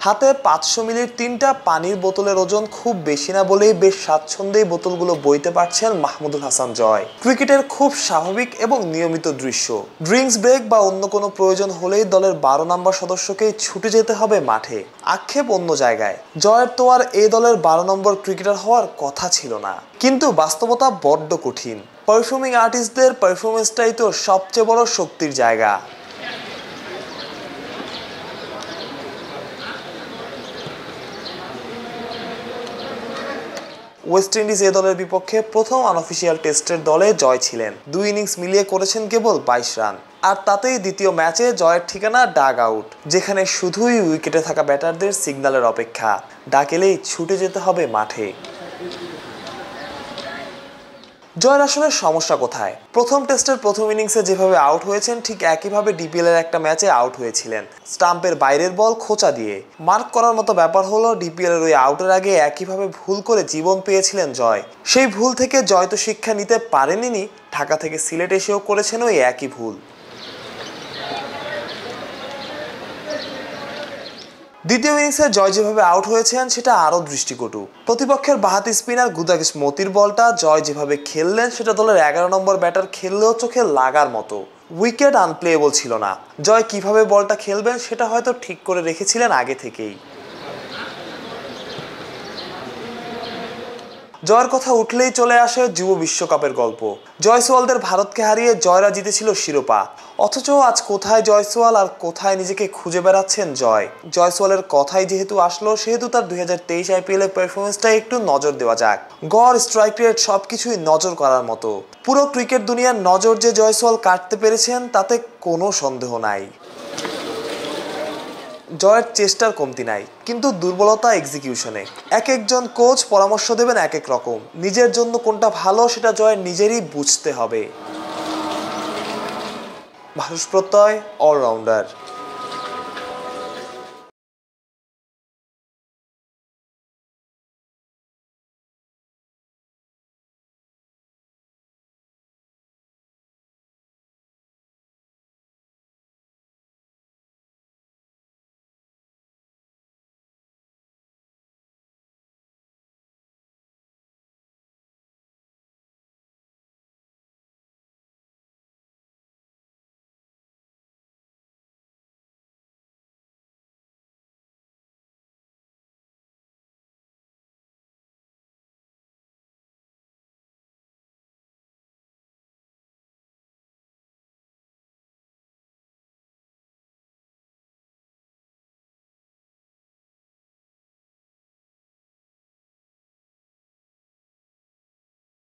হাতে পাঁচশো মিলির তিনটা পানির বোতলের ওজন খুব বেশি না বলেই বেশ স্বাচ্ছন্দ্যেই বোতলগুলো বইতে পারছেন মাহমুদুল হাসান জয়। ক্রিকেটের খুব স্বাভাবিক এবং নিয়মিত দৃশ্য। ড্রিঙ্কস ব্রেক বা অন্য কোনো প্রয়োজন হলেই দলের বারো নম্বর সদস্যকেই ছুটে যেতে হবে মাঠে। আক্ষেপ অন্য জায়গায়। জয়ের তো আর এই দলের বারো নম্বর ক্রিকেটার হওয়ার কথা ছিল না। কিন্তু বাস্তবতা বড্ড কঠিন। পারফর্মিং আর্টিস্টদের পারফরমেন্সটাই তো সবচেয়ে বড় শক্তির জায়গা। ওয়েস্ট ইন্ডিজ এ দলের বিপক্ষে প্রথম আনঅফিসিয়াল টেস্টের দলে জয় ছিলেন। দুই ইনিংস মিলিয়ে করেছেন কেবল বাইশ রান। আর তাতেই দ্বিতীয় ম্যাচে জয়ের ঠিকানা ডাগ আউট, যেখানে শুধুই উইকেটে থাকা ব্যাটারদের সিগন্যালের অপেক্ষা। ডাকেলেই ছুটে যেতে হবে মাঠে। জয়ের আসলে সমস্যা কোথায়? প্রথম টেস্টের প্রথম ইনিংসে যেভাবে আউট হয়েছেন, ঠিক একইভাবে ডিপিএল এর একটা ম্যাচে আউট হয়েছিলেন। স্টাম্পের বাইরের বল খোঁচা দিয়ে। মার্ক করার মতো ব্যাপার হলো ডিপিএল এর ওই আউটের আগে একইভাবে ভুল করে জীবন পেয়েছিলেন জয়। সেই ভুল থেকে জয় তো শিক্ষা নিতে পারেনি ঢাকা থেকে সিলেট এসেও করেছেন ওই একই ভুল। দ্বিতীয় ইনিংসে জয় যেভাবে আউট হয়েছেন, সেটা আরও দৃষ্টিকটু। প্রতিপক্ষের বাহাতি স্পিনার গুদাকিস মতির বলটা, জয় যেভাবে খেললেন, সেটা দলের এগারো নম্বর ব্যাটার খেললেও চোখে লাগার মতো। উইকেট আনপ্লেয়েবল ছিল না। জয় কীভাবে বলটা খেলবেন, সেটা হয়তো ঠিক করে রেখেছিলেন আগে থেকেই। জয়ের কথা উঠলেই চলে আসে যুব বিশ্বকাপের গল্প। জয়সওয়ালদের ভারতকে হারিয়ে জয়রা জিতেছিল শিরোপা। অথচ আজ কোথায় জয়সওয়াল আর কোথায় নিজেকে খুঁজে বেড়াচ্ছেন জয়? জয়সওয়ালের কথাই যেহেতু আসলো, সেহেতু তার দুই হাজার তেইশ আইপিএল এর পারফরমেন্সটা একটু নজর দেওয়া যাক। গড় স্ট্রাইক রেট সবকিছুই নজর করার মতো। পুরো ক্রিকেট দুনিয়ার নজর যে জয়সওয়াল কাটতে পেরেছেন, তাতে কোনো সন্দেহ নাই। জয়ের চেষ্টার কমতি নাই, কিন্তু দুর্বলতা এক্সিকিউশনে এক একজন কোচ পরামর্শ দেবেন এক এক রকম। নিজের জন্য কোনটা ভালো সেটা জয়ের নিজেরই বুঝতে হবে। মানুষ প্রত্যয় অলরাউন্ডার